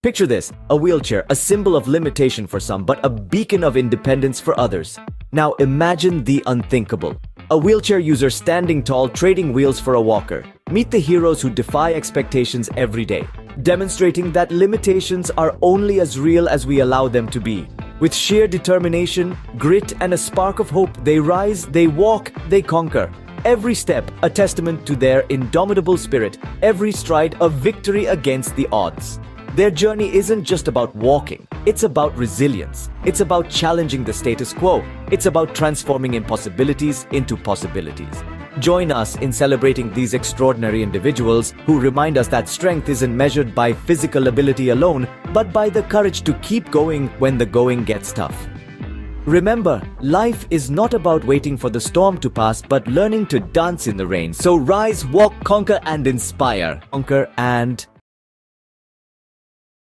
Picture this, a wheelchair, a symbol of limitation for some, but a beacon of independence for others. Now imagine the unthinkable. A wheelchair user standing tall, trading wheels for a walker. Meet the heroes who defy expectations every day, demonstrating that limitations are only as real as we allow them to be. With sheer determination, grit, and a spark of hope, they rise, they walk, they conquer. Every step a testament to their indomitable spirit, every stride a victory against the odds. Their journey isn't just about walking, it's about resilience. It's about challenging the status quo. It's about transforming impossibilities into possibilities. Join us in celebrating these extraordinary individuals who remind us that strength isn't measured by physical ability alone, but by the courage to keep going when the going gets tough. Remember, life is not about waiting for the storm to pass, but learning to dance in the rain. So rise, walk, conquer, and inspire. Conquer and